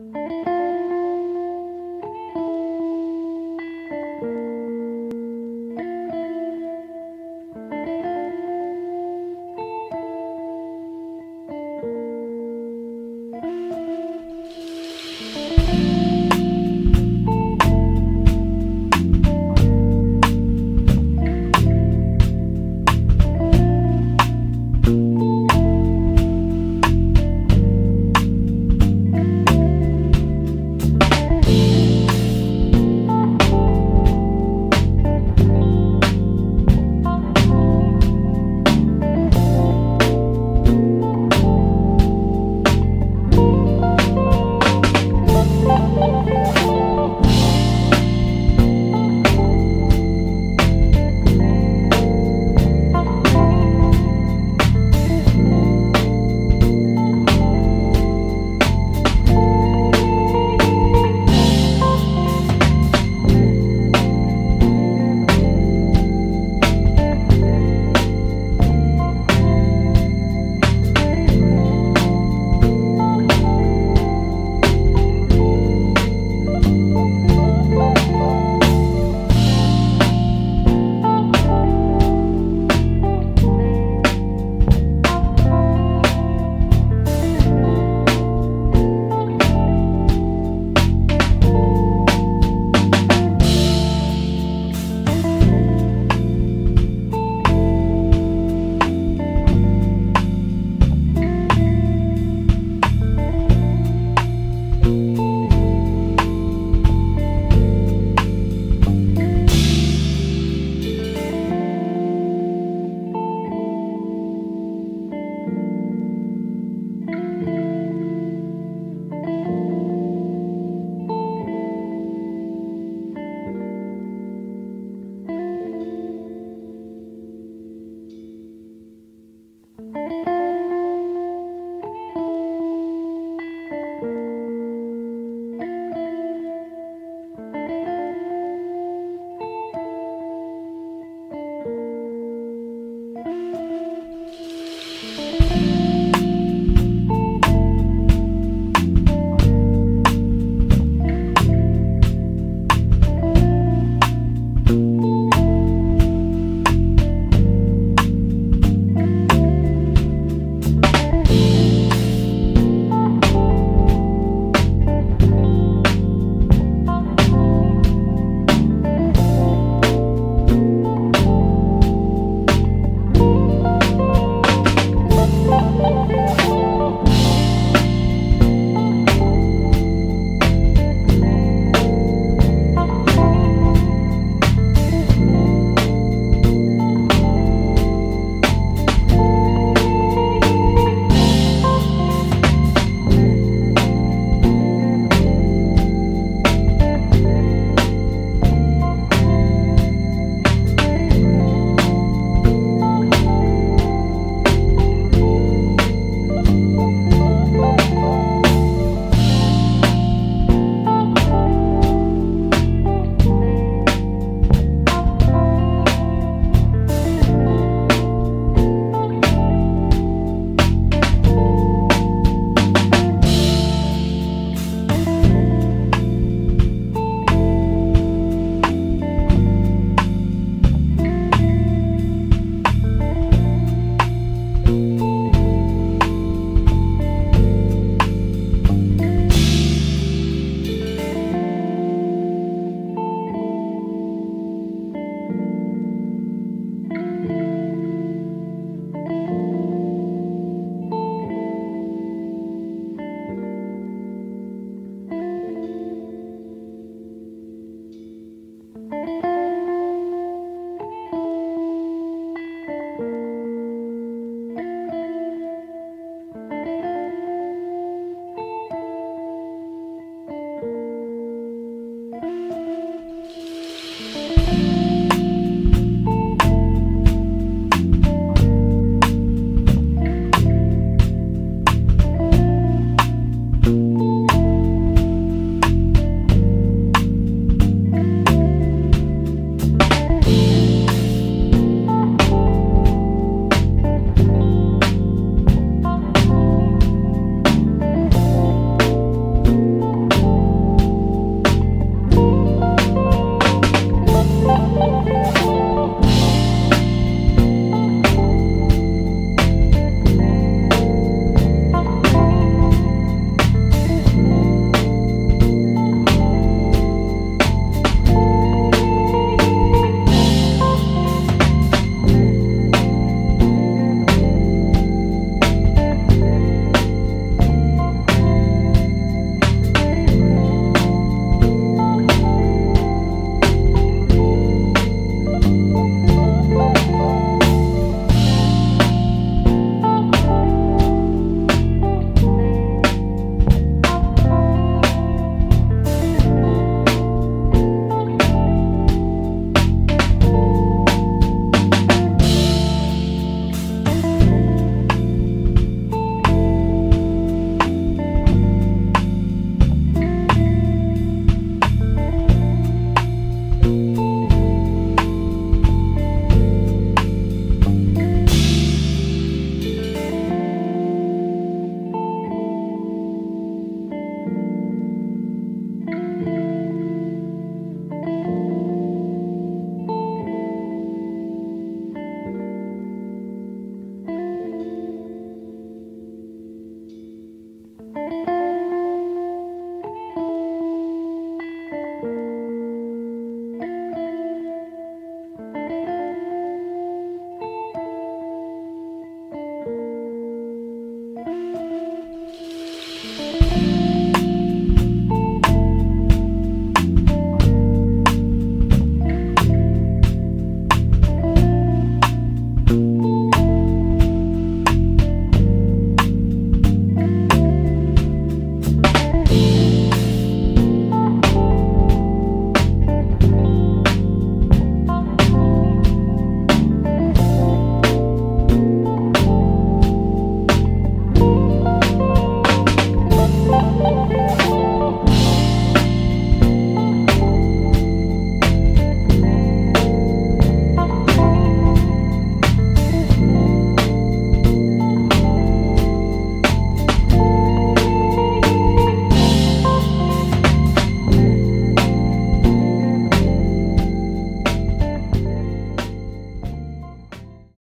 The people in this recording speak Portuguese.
Música